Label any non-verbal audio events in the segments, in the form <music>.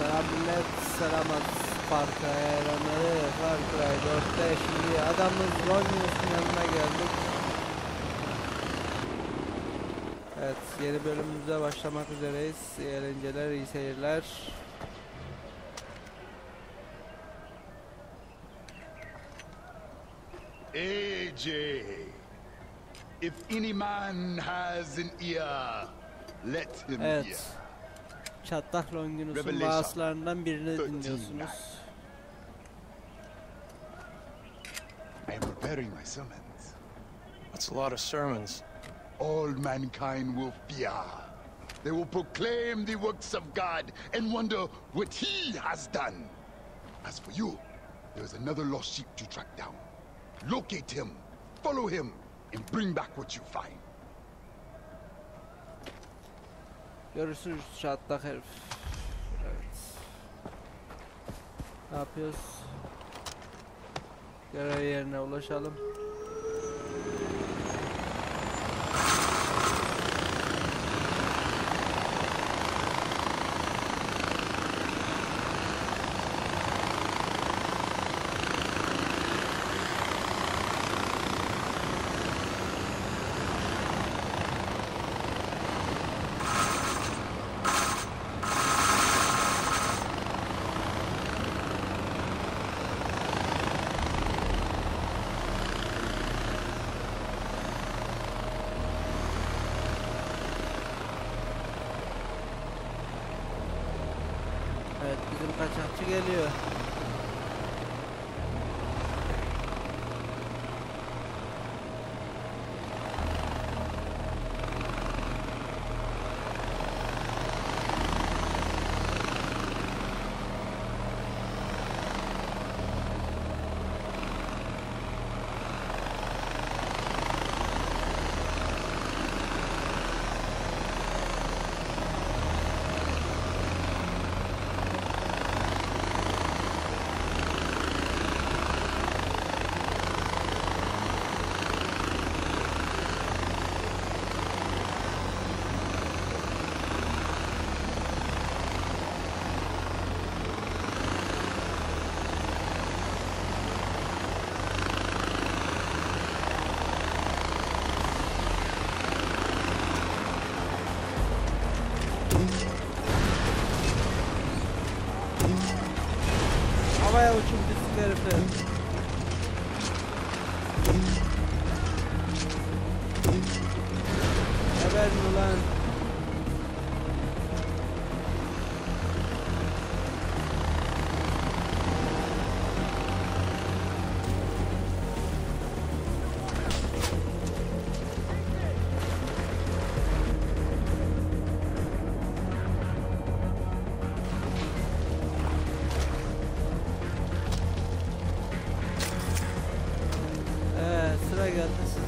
Selam millet, selam Far Cry hayranları. Far Cry 4'te şimdi adamız Romulus'un yanına geldik. Evet, yeni bölümümüze başlamak üzereyiz. İyi eğlenceler, iyi seyirler. AJ, if any man has an ear, let him hear. Evet. Çatlak Longinus'un Revelation bazılarından birini dinliyorsunuz. I am preparing my sermons. That's a lot of sermons. All mankind will fear. They will proclaim the works of God and wonder what he has done. As for you, there is another lost sheep to track down. Locate him, follow him, and bring back what you find. Görüşürüz çatlak herif. Evet. Ne yapıyoruz? Görev yerine ulaşalım. Evet bizim kaçakçı geliyor. approaching this caravan.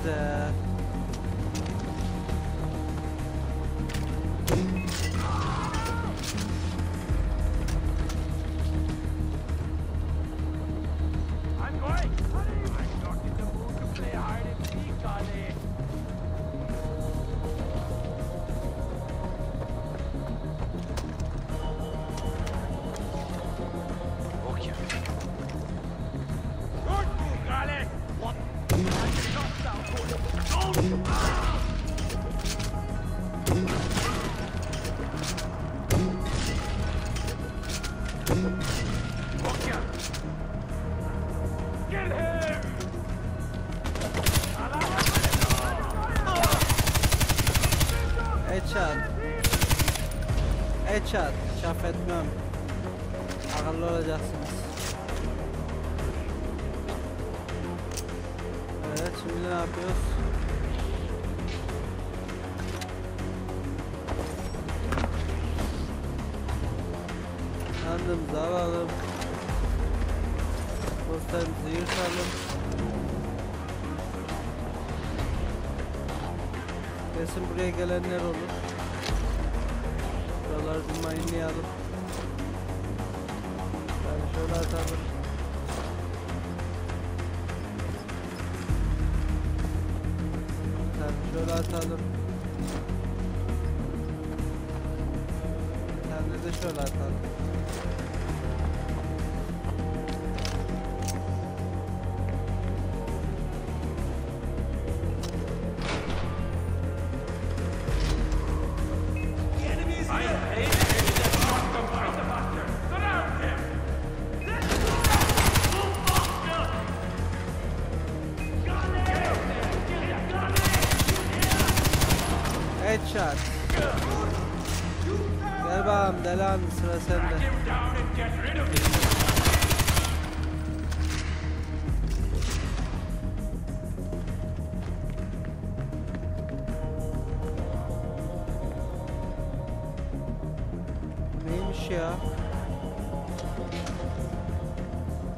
the Headshot. Headshot. Şaf etmem. Akıllı olacaksınız. Evet şimdi ne yapıyoruz? Yandığımızı alalım. Posterimizi yırtalım. Kesin buraya gelenler olur. Buraları bir mayınlayalım. Ben şöyle atalım. Sen şöyle atalım. Headshot. Gel bakalım Delan sıra sende. Neymiş ya?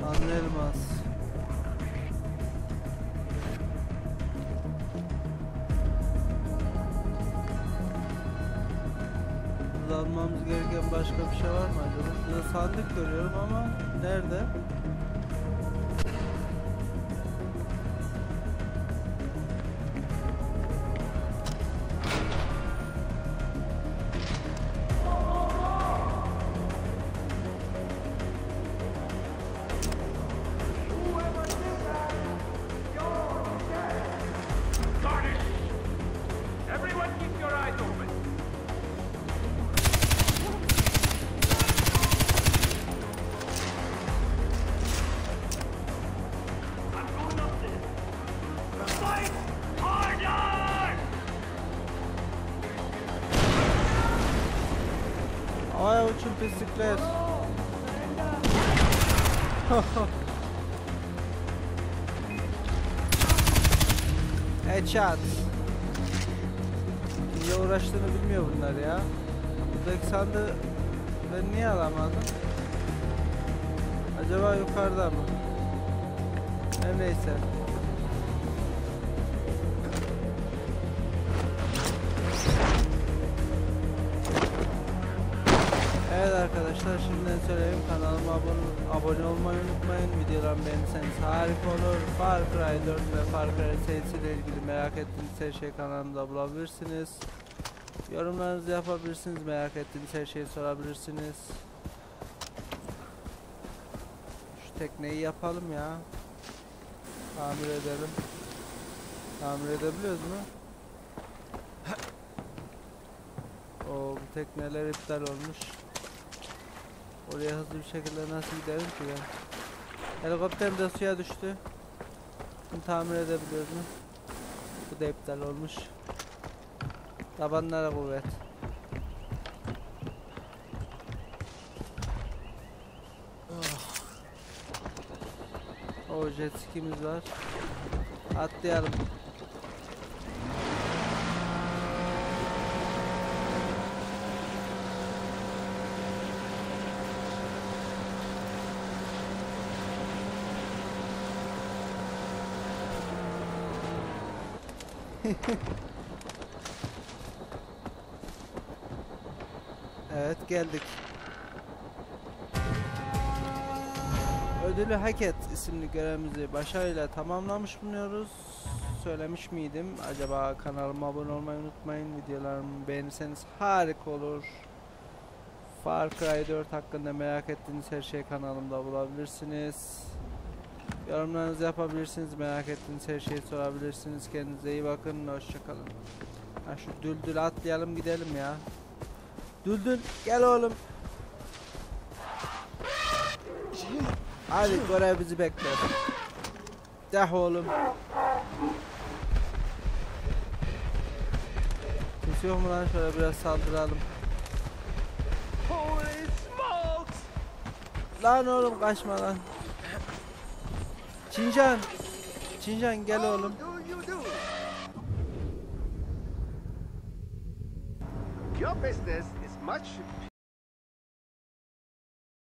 Anlı elmas. Burada almamız gereken başka bir şey var mı acaba? Sandık görüyorum ama nerede? Pislikler. <laughs> Headshot. Niye uğraştığını bilmiyor bunlar ya. Buradaki sandığı ben niye alamadım? Acaba yukarıda mı? Her neyse. Arkadaşlar şimdiden söyleyeyim kanalıma abone, abone olmayı unutmayın. Videolarımı beğenirseniz harika olur. Far Cry 4 ve Far Cry serisiyle ilgili merak ettiğiniz her şeyi kanalımda bulabilirsiniz. Yorumlarınızı yapabilirsiniz. Merak ettiğiniz her şeyi sorabilirsiniz. Şu tekneyi yapalım ya. Tamir edelim. Tamir edebiliyoruz mu? <coughs> O bu tekneler iptal olmuş. Oraya hızlı bir şekilde nasıl giderim ki ben? Helikopterim de suya düştü. Bunu tamir edebiliyoruz mu? Bu da iptal olmuş. Tabanlara kuvvet. O jet skimiz var. Atlayalım. Evet geldik. Ödülü hak et isimli görevimizi başarıyla tamamlamış bulunuyoruz. Söylemiş miydim? Acaba kanalıma abone olmayı unutmayın. Videolarımı beğenirseniz harika olur. Far Cry 4 hakkında merak ettiğiniz her şeyi kanalımda bulabilirsiniz. Yorumlarınızı yapabilirsiniz. Merak ettiğiniz her şeyi sorabilirsiniz. Kendinize iyi bakın. Hoşçakalın. Ha şu düldül atlayalım gidelim ya. Düldül gel oğlum. Hadi görev bizi bekler. Deh oğlum. Kimse yok mu lan şöyle biraz saldıralım. Lan oğlum kaçma lan. Çincan. Çincan gel oğlum. Your business is much